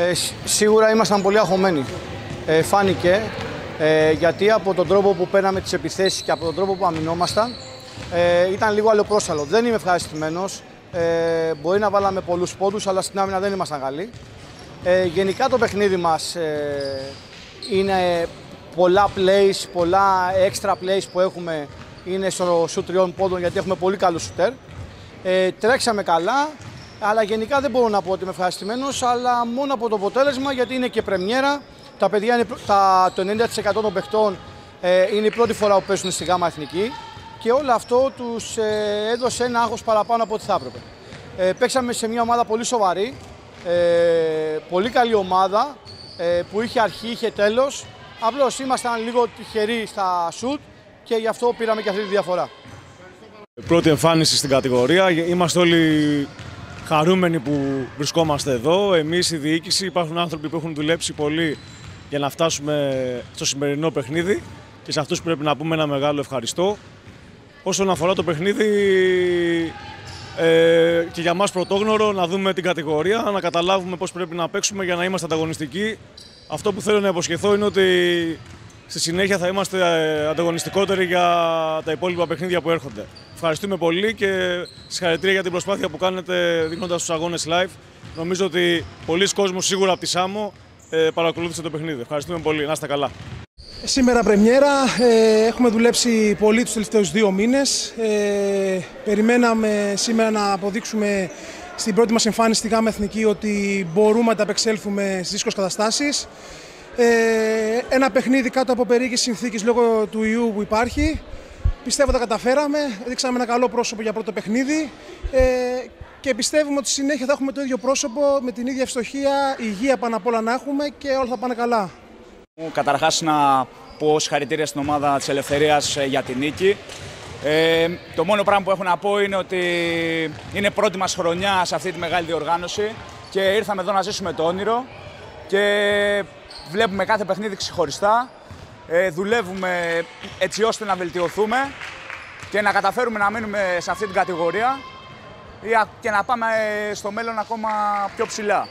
Ε, σίγουρα ήμασταν πολύ αγχωμένοι. Ε, φάνηκε ε, γιατί από τον τρόπο που παίρναμε τις επιθέσεις και από τον τρόπο που αμυνόμασταν ε, ήταν λίγο αλλοπρόσαλο. Δεν είμαι ευχαριστημένος. Ε, μπορεί να βάλαμε πολλούς πόντους, αλλά στην άμυνα δεν ήμασταν καλοί. Ε, γενικά το παιχνίδι μας ε, είναι πολλά plays, πολλά extra plays που έχουμε είναι στο σου τριών πόντων γιατί έχουμε πολύ καλό σουτέρ. Ε, τρέξαμε καλά, αλλά γενικά δεν μπορώ να πω ότι είμαι ευχαριστημένος, αλλά μόνο από το αποτέλεσμα γιατί είναι και πρεμιέρα. Τα παιδιά είναι, τα, το 90% των παιχτών ε, είναι η πρώτη φορά που παίζουν στη ΓΑΜΑ Εθνική και όλο αυτό τους ε, έδωσε ένα άγχος παραπάνω από ό,τι θα έπρεπε. Ε, παίξαμε σε μια ομάδα πολύ σοβαρή, ε, πολύ καλή ομάδα ε, που είχε αρχή, είχε τέλος. Απλώς ήμασταν λίγο τυχεροί στα σουτ και γι' αυτό πήραμε και αυτή τη διαφορά. Πρώτη εμφάνιση στην κατηγορία. Είμαστε όλοι χαρούμενοι που βρισκόμαστε εδώ. Εμείς η διοίκηση, υπάρχουν άνθρωποι που έχουν δουλέψει πολύ για να φτάσουμε στο σημερινό παιχνίδι και σε αυτούς πρέπει να πούμε ένα μεγάλο ευχαριστώ. Όσον αφορά το παιχνίδι, ε, και για μας πρωτόγνωρο να δούμε την κατηγορία, να καταλάβουμε πώς πρέπει να παίξουμε για να είμαστε ανταγωνιστικοί. Αυτό που θέλω να υποσχεθώ είναι ότι στη συνέχεια θα είμαστε ε, ανταγωνιστικότεροι για τα υπόλοιπα παιχνίδια που έρχονται. Ευχαριστούμε πολύ και συγχαρητήρια για την προσπάθεια που κάνετε δείχνοντας τους αγώνες live. Νομίζω ότι πολλοί κόσμοι σίγουρα από τη ΣΑΜΟ ε, παρακολούθησε το παιχνίδι. Ευχαριστούμε πολύ. Να είστε καλά. Σήμερα πρεμιέρα, ε, έχουμε δουλέψει πολύ τους τελευταίους δύο μήνες. Ε, περιμέναμε σήμερα να αποδείξουμε στην πρώτη μας εμφάνιση στη ΓΑΜΑ Εθνική ότι μπορούμε να τα απεξέλθουμε στις δύσκολες καταστάσεις. Ε, ένα παιχνίδι κάτω από περίεργες συνθήκες λόγω του ιού που υπάρχει. Πιστεύω τα καταφέραμε, δείξαμε ένα καλό πρόσωπο για πρώτο παιχνίδι ε, και πιστεύουμε ότι συνέχεια θα έχουμε το ίδιο πρόσωπο με την ίδια ευστοχία, υγεία πάνω απ' όλα να έχουμε και όλα θα πάνε καλά. Καταρχάς να πω συγχαρητήρια στην ομάδα της Ελευθερίας ε, για την νίκη. Ε, το μόνο πράγμα που έχω να πω είναι ότι είναι πρώτη μας χρονιά σε αυτή τη μεγάλη διοργάνωση και ήρθαμε εδώ να ζήσουμε το όνειρο και βλέπουμε κάθε παιχνίδι ξεχωριστά. Ε, δουλεύουμε έτσι ώστε να βελτιωθούμε και να καταφέρουμε να μείνουμε σε αυτή την κατηγορία και να πάμε στο μέλλον ακόμα πιο ψηλά.